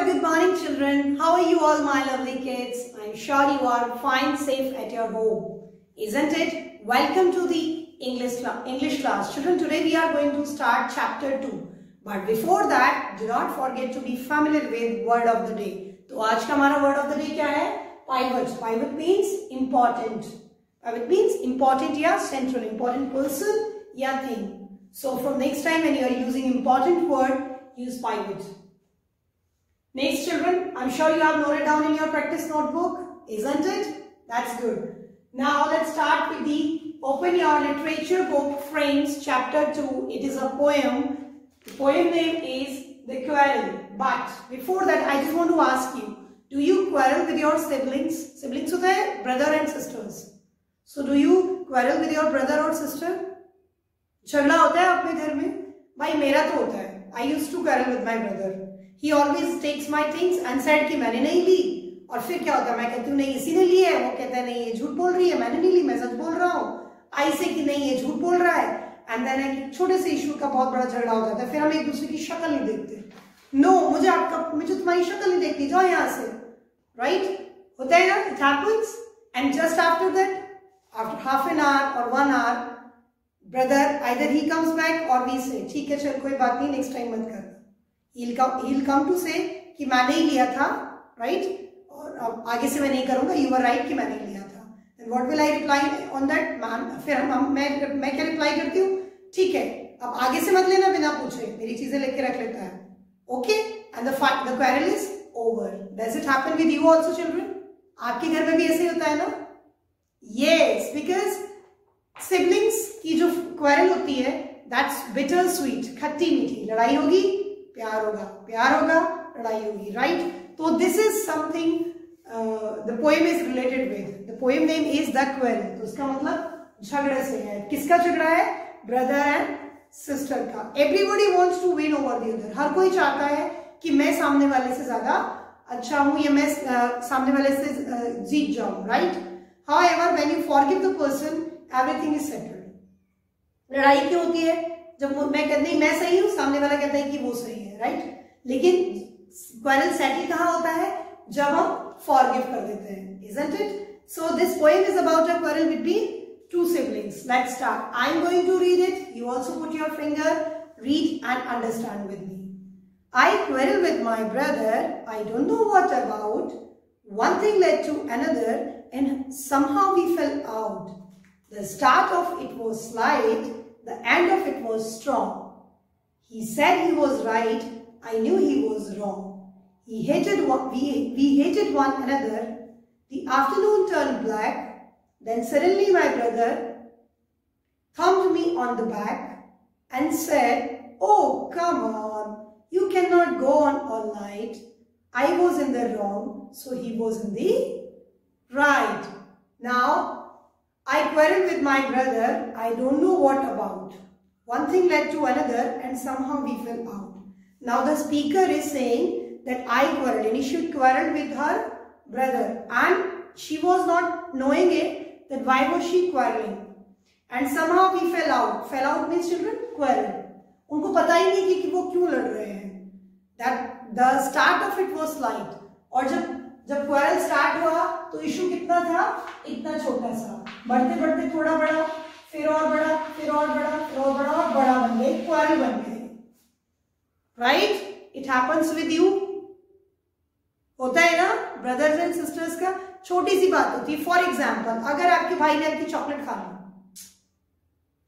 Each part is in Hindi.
Hello, good morning children. How are you all my lovely kids? I'm sure you are fine, safe at your home. Isn't it? Welcome to the English, cl English class. Children, today we are going to start chapter 2. But before that, do not forget to be familiar with word of the day. तो आज का हमारा word of the day क्या है? Pivot. Pivot means important. Pivot means important या central. Important person या thing. So from next time when you are using important word, use pivot. Next children, I'm sure you have noted down in your practice notebook, isn't it? That's good. Now let's start with the Open Your Literature Book Frames Chapter 2. It is a poem. The poem name is The Quarrel. But before that, I just want to ask you, do you quarrel with your siblings? Siblings होते हैं brother and sisters. So do you quarrel with your brother or sister? झगड़ा होता है अपने घर में भाई मेरा तो होता है I use to quarrel with my brother. He always takes my things and said कि मैंने नहीं ली। और फिर क्या होता है? मैं कहती हूँ नहीं इसी ने ली है। वो कहता है नहीं ये झूठ बोल रही है। मैंने नहीं ली मैं सच बोल रहा हूँ। आई से कि नहीं ये झूठ बोल रहा है। एंड देन एक छोटे से इशू का बहुत बड़ा झगड़ा हो जाता है फिर हम एक दूसरे की शक्ल नहीं देखते। नो no, मुझे आपका मुझे तुम्हारी शक्ल नहीं देखती जाओ यहाँ से। Right right? होता है ना it happens and just after that after half an hour और one hour brother either he comes back और वी से ठीक है, चल, कोई बात नहीं नेक्स्ट टाइम मत come, he'll come to say कि मैंने ही लिया था राइट right? और अब आगे से मैं नहीं करूँगा यू आर राइट कि मैंने ही लिया था। And what will I reply on that ma'am, फिर हम मैं मैं क्या रिप्लाई करती हूँ? ठीक है, अब आगे से मत लेना बिना पूछे, मेरी चीज़ें लेके रख लेता है। Okay and the quarrel is over does it happen with you also children आपके घर में भी ऐसे ही होता है ना? यस बिकॉज़ सिबलिंग्स की जो क्वेरल होती है दैट्स बिटर स्वीट खट्टी मीठी लड़ाई होगी प्यार होगा प्यार होगा लड़ाई होगी राइट तो this is something the poem is related with the poem name is the quarrel तो उसका मतलब झगड़े से है। किसका झगड़ा है? ब्रदर एंड सिस्टर का। Everybody wants to win over the other हर कोई चाहता है कि मैं सामने वाले से ज़्यादा अच्छा हूँ या मैं uh, सामने वाले से uh, जीत जाऊँ right however when you for the person everything is settled लड़ाई क्यों होती है? जब मैं कहती मैं सही हूँ, सामने वाला कहता है कि वो सही है राइट लेकिन क्वारल सेटल कहा होता है? जब हम फॉर फॉरगिव कर देते हैं isn't it so this poem is about a quarrel between two siblings let's start I am going to read it you also put your finger read and understand with me I quarrel with my brother I don't know what about one thing led to another and somehow we out the start of it was slide the end of it was strong. He said he was right. I knew he was wrong. He hated one, we, we hated one another. The afternoon turned black. Then suddenly my brother thumped me on the back and said, Oh, come on. You cannot go on all night. I was in the wrong, so he was in the right. Now, I quarreled with my brother. I don't know what about. One thing led to another and somehow we fell out. Now the speaker is saying that I quarreled and she quarreled with her brother and she was not knowing it that why was she quarreling. And somehow we fell out. Fell out means children quarrel. उनको पता ही नहीं कि वो क्यों लड़ रहे हैं That the start of it was light. और जब जब क्वेरल स्टार्ट हुआ तो इशू कितना था? इतना छोटा सा। बढ़ते बढ़ते थोड़ा बड़ा, फिर और बड़ा, फिर और बड़ा, फिर और बड़ा और बड़ा बन गए क्वेरल बन गए। Right it happens with you होता है ना? ब्रदर्स एंड सिस्टर्स का छोटी सी बात होती है। फॉर एग्ज़ाम्पल अगर आपके भाई ने आपकी चॉकलेट खा ली,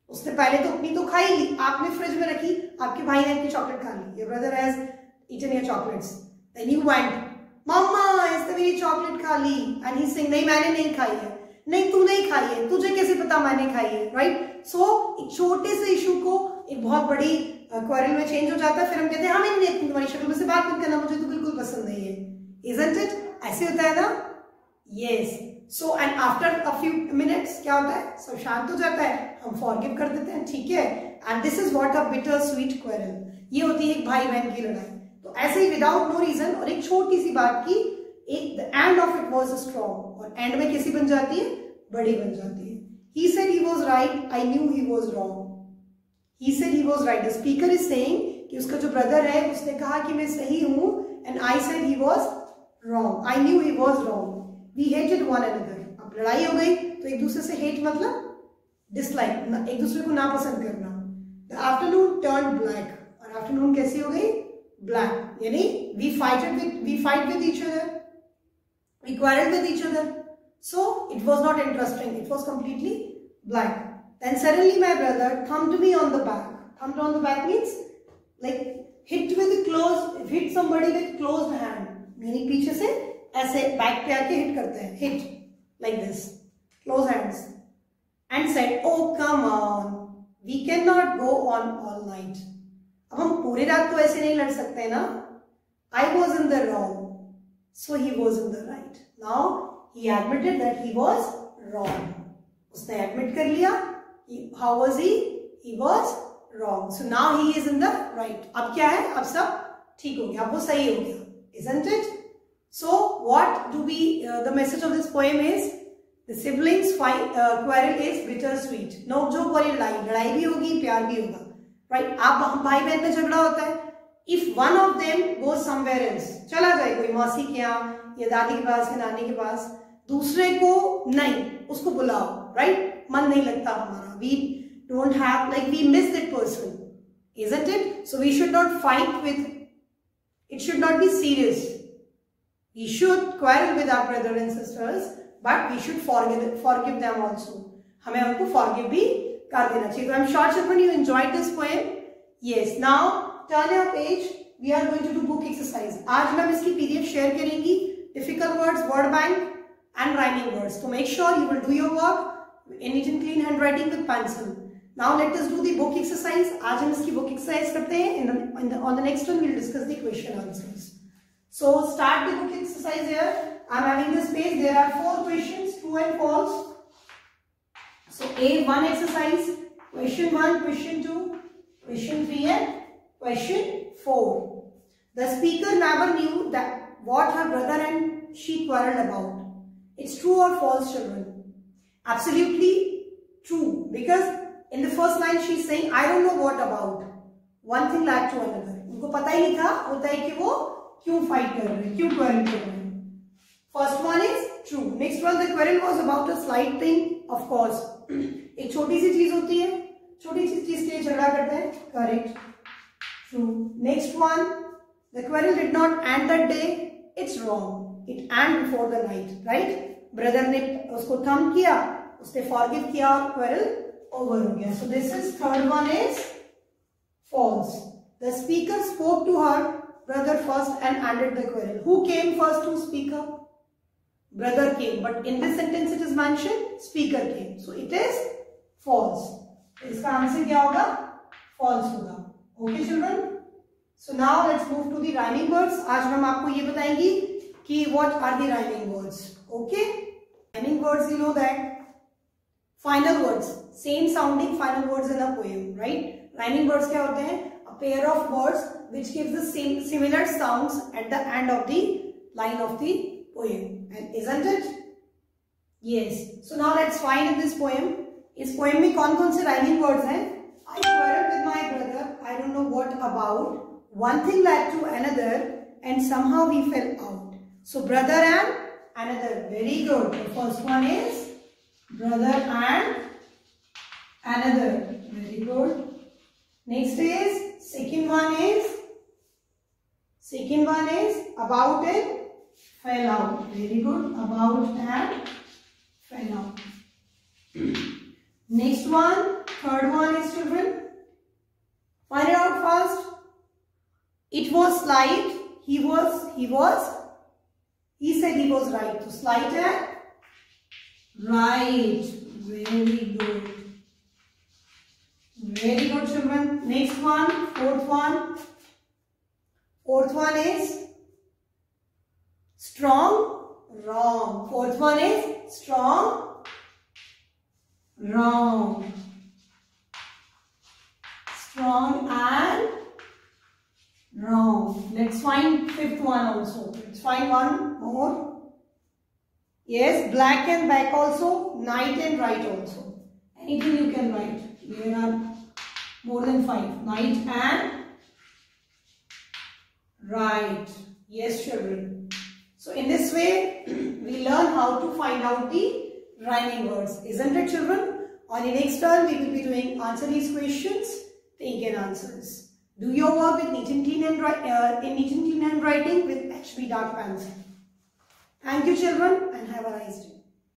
उसने पहले तो अपनी तो खाई ली, आपने फ्रिज में रखी, आपके भाई ने आपकी चॉकलेट खा ली। Your brother has eaten your chocolates then you went मम्मा, इसने मेरी चॉकलेट खा ली। एंड ही सिंग नहीं, मैंने नहीं खाई है। नहीं, तू नहीं खाई है। तुझे कैसे पता मैंने खाई है राइट सो एक छोटे से इशू को एक बहुत बड़ी क्वारल में चेंज हो जाता है। फिर हम कहते हैं हाँ मैंने नहीं तुम्हारी शक्ल में से बात करना, मुझे तो बिल्कुल पसंद नहीं है। इजंट इट ऐसे होता है ना? Yes so and after a few minutes क्या होता है? सब शांत हो जाता है। हम फॉरगिव कर देते हैं, ठीक है? And this is what a bitter sweet quarrel ये होती है एक भाई बहन की लड़ाई। तो ऐसे ही विदाउट नो रीजन और एक छोटी सी बात की, एक the end of it was strong और एंड में कैसी बन जाती है? बड़ी बन जाती है। He said he was right I knew he was wrong he said he was right the speaker is saying कि उसका जो ब्रदर है, उसने कहा कि मैं सही हूँ and I said he was wrong. I knew he was wrong. We hated one another. अब लड़ाई हो गई तो एक दूसरे से hate मतलब dislike, एक दूसरे को नापसंद करना। The afternoon turned black. और afternoon कैसी हो गई? black यानी we fighted with we fight with each other we quarreled with each other so it was not interesting it was completely black then suddenly my brother thumped me on the back thumped on the back means like hit with closed hit somebody with closed hand meaning पीछे से ऐसे बैक पे आके हिट करते हैं hit like this close hands and said oh come on we can not go on all night अब हम पूरी रात तो ऐसे नहीं लड़ सकते ना। I was in the wrong so he was in the right now he admitted that he was wrong उसने एडमिट कर लिया how was he he was wrong so now he is in the right अब क्या है? अब सब ठीक हो गया अब वो सही हो गया isn't it? So what do we, uh, the message of this poem is, the siblings fight, uh, quarrel is bittersweet. No joke वाली लड़ाई लड़ाई भी होगी प्यार भी होगा। राइट आप भाई बहन में झगड़ा होता है। If one of them go somewhere चला जाए कोई मौसी के यहाँ, या दादी के पास, या नानी के पास, दूसरे को नहीं, उसको बुलाओ राइट मन नहीं लगता हमारा। We don't have like we miss that person is it it so we should not fight with it should not be serious we should quarrel with our brother and sisters but we should for forgive them also हमें उनको फॉर गिव भी कर देना चाहिए। तो I am sure Shubman you enjoy this poem yes now turn your page we are going to do book exercise आज मैं इसकी पीडीएफ शेयर करेंगी difficult words word bank and writing words तो make sure you will do your work in it in clean handwriting with pencil now let us do the book exercise आज हम इसकी बुक एक्सरसाइज करते हैं. In in on the next one we will discuss the question answers so start the book exercise here I am having this page there are four questions true and false So A one exercise, question one, question two, question three, and question four. The speaker never knew that what her brother and she quarreled about. It's true or false, children? Absolutely true because in the first line she is saying I don't know what about. One thing led to another. उनको पता ही नहीं था होता है कि वो क्यों फाइट कर रहे हैं क्यों क्वेरल कर रहे हैं first one is true next one the quarrel was about a slight thing of course एक छोटी सी चीज़ होती है, छोटी सी चीज़ के लिए झगड़ा करते हैं। Correct true next one the quarrel did not end the day it's wrong it end before the night right brother ने उसको थम किया, उसने फॉरगिव किया और क्वेरल ओवर हो गया। So this is third one is false the speaker spoke to her brother first and ended the quarrel. Who came first to speak Brother came. But in this sentence it is mentioned speaker came. So it is false. इसका आंसर क्या होगा false होगा okay children so now let's move to the rhyming words आज हम आपको ये बताएँगी कि what are the rhyming words okay rhyming words you know that final words same sounding final words in a poem right rhyming words kya hote hain a pair of words which gives the same similar sounds at the end of the line of the poem And isn't it? Yes. So now let's find in this poem. Is poem me kaun kaun se rhyming words hai? I quarreled with my brother. I don't know what about. One thing led to another. And somehow we fell out. So brother and another. Very good. The first one is brother and another. Very good. Next is second one is second one is about it fell out. Very good. About and fell out. Next one, third one is children. Find it out first. It was slight. He was, he was, he said he was right. So slight and Right. Very good. Very good children. Next one. Fourth one. Fourth one is strong. Wrong. Fourth one is strong. Wrong. Strong and wrong. Let's find fifth one also. Let's find one more. Yes, black and back also, night and right also. Anything you can write. There are more than five. Night and right. Yes, children. So in this way, we learn how to find out the rhyming words. Isn't it, children? On the next turn, we will be doing answer these questions, think and answers. Do your work with neat and clean and uh, in neat and clean handwriting with HB dark pencil. Thank you, children, and have a nice day.